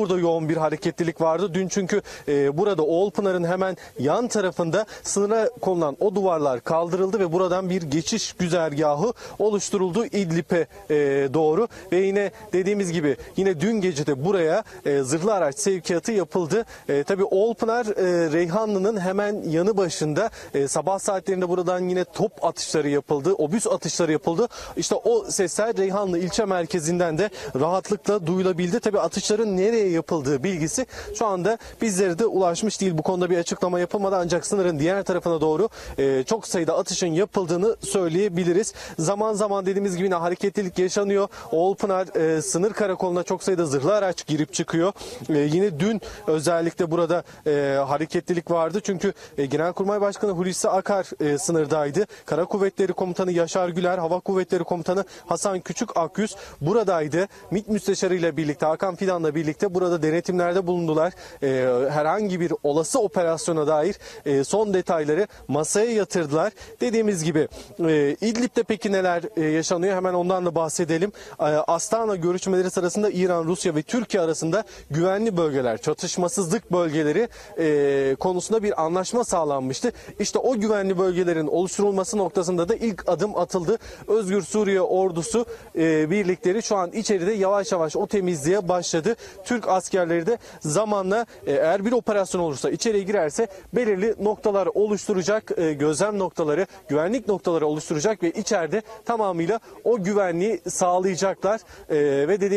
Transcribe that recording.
Burada yoğun bir hareketlilik vardı. Dün çünkü e, burada Oğulpınar'ın hemen yan tarafında sınıra konulan o duvarlar kaldırıldı ve buradan bir geçiş güzergahı oluşturuldu İdlib'e e, doğru. Ve yine dediğimiz gibi yine dün gece de buraya e, zırhlı araç sevkiyatı yapıldı. E, tabii Oğulpınar e, Reyhanlı'nın hemen yanı başında e, sabah saatlerinde buradan yine top atışları yapıldı. Obüs atışları yapıldı. İşte o sesler Reyhanlı ilçe merkezinden de rahatlıkla duyulabildi. Tabii atışların nereye yapıldığı bilgisi şu anda bizlere de ulaşmış değil. Bu konuda bir açıklama yapılmadı ancak sınırın diğer tarafına doğru e, çok sayıda atışın yapıldığını söyleyebiliriz. Zaman zaman dediğimiz gibi yine hareketlilik yaşanıyor. Oğulpınar e, sınır karakoluna çok sayıda zırhlı araç girip çıkıyor. E, yine dün özellikle burada e, hareketlilik vardı. Çünkü e, Genelkurmay Başkanı Hulusi Akar e, sınırdaydı. Kara Kuvvetleri Komutanı Yaşar Güler, Hava Kuvvetleri Komutanı Hasan Küçük Akyüz buradaydı. MİT Müsteşarı ile birlikte Hakan Fidan'la birlikte burada denetimlerde bulundular. E, herhangi bir olası operasyona dair e, son detayları masaya yatırdılar. Dediğimiz gibi e, İdlib'de peki neler e, yaşanıyor hemen ondan da bahsedelim. E, Astana görüşmeleri sırasında İran, Rusya ve Türkiye arasında güvenli bölgeler, çatışmasızlık bölgeleri e, konusunda bir anlaşma sağlanmıştı. İşte o güvenli bölgelerin oluşturulması noktasında da ilk adım atıldı. Özgür Suriye ordusu e, birlikleri şu an içeride yavaş yavaş o temizliğe başladı. Türk askerleri de zamanla e, eğer bir operasyon olursa içeriye girerse belirli noktalar oluşturacak, e, gözlem noktaları, güvenlik noktaları oluşturacak ve içeride tamamıyla o güvenliği sağlayacaklar. E, ve dediğimiz